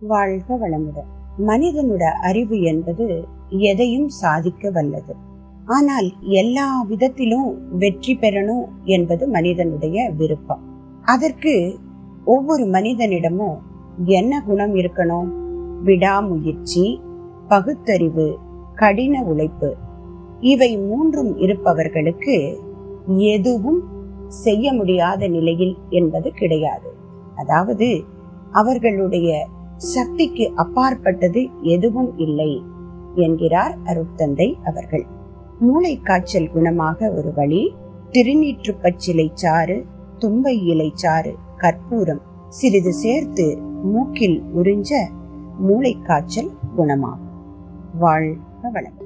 வாழ்க வளமுடன். மனிதனோட அறிவு என்பது எதையும் சாதிக்க வல்லது. ஆனால் எல்லா விதத்திலும் வெற்றி பெறணும் என்பது மனிதனுடைய விருப்பம். அதற்கு ஒவ்வொரு மனிதனிடமும் என்ன குணம் இருக்கணும்? விடாமுயற்சி பகுத்தறிவு கடின உழைப்பு. இவை மூன்றும் இருப்பவர்களுக்கு எதுவும் செய்ய முடியாத நிலையில் என்பது கிடையாது. அதாவது அவர்களுடைய சக்திக்கு அப்பாற்பட்டது எதுவும் இல்லை என்கிறார் அருட்தந்தை அவர்கள். மூளை காய்ச்சல் குணமாக ஒரு வழி திருநீற்று பச்சிலை சாறு தும்பை இலை சாறு கற்பூரம் சிறிது சேர்த்து மூக்கில் உறிஞ்ச மூளை காய்ச்சல் குணமாகும். வாழ்க வளம்